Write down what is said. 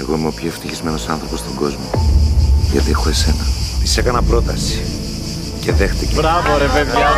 Εγώ είμαι ο πιο ευτυχισμένος άνθρωπος στον κόσμο. Γιατί έχω εσένα. Τη έκανα πρόταση. Και δέχτηκε. Μπράβο ρε παιδιά.